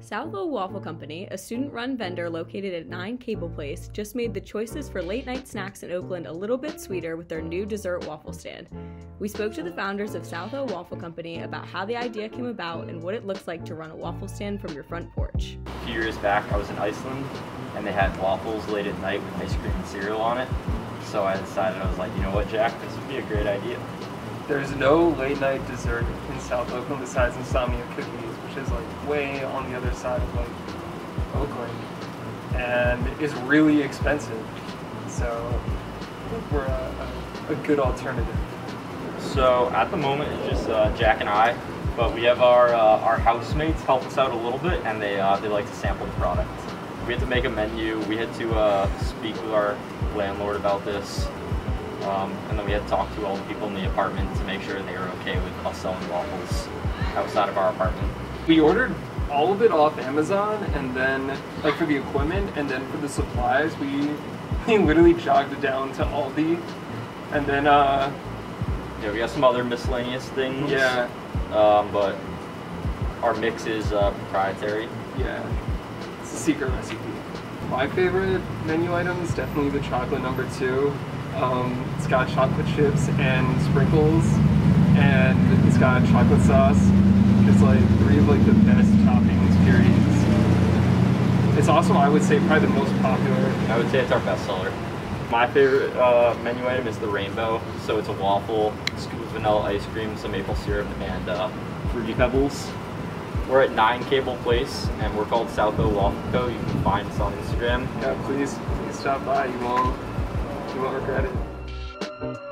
South O Waffle Company, a student run vendor located at 9 Cable Place, just made the choices for late night snacks in Oakland a little bit sweeter with their new dessert waffle stand. We spoke to the founders of South O Waffle Company about how the idea came about and what it looks like to run a waffle stand from your front porch. A few years back, I was in Iceland and they had waffles late at night with ice cream and cereal on it. So I decided, I was like, you know what, Jack, this would be a great idea. There's no late night dessert in South Oakland besides Insomnia Cookies, which is like way on the other side of like Oakland and is really expensive. So we're a, a, a good alternative. So at the moment, it's just uh, Jack and I, but we have our uh, our housemates help us out a little bit, and they uh, they like to sample the product. We had to make a menu. We had to uh, speak with our landlord about this. Um, and then we had to talk to all the people in the apartment to make sure they were okay with us selling waffles outside of our apartment. We ordered all of it off Amazon and then like for the equipment and then for the supplies we we literally jogged it down to Aldi and then uh Yeah, we got some other miscellaneous things. yeah Um, but our mix is uh, proprietary. yeah it's a secret recipe. My favorite menu item is definitely the chocolate number two. Um, it's got chocolate chips and sprinkles and it's got chocolate sauce. It's like three of like the best toppings periods. It's also I would say probably the most popular. I would say it's our best seller. My favorite uh, menu item is the rainbow. So it's a waffle, scoop of vanilla ice cream, some maple syrup, and uh, fruity pebbles. We're at 9 Cable Place, and we're called South O Waffle Co. You can find us on Instagram. Yeah, please, please stop by. You won't, you won't regret it.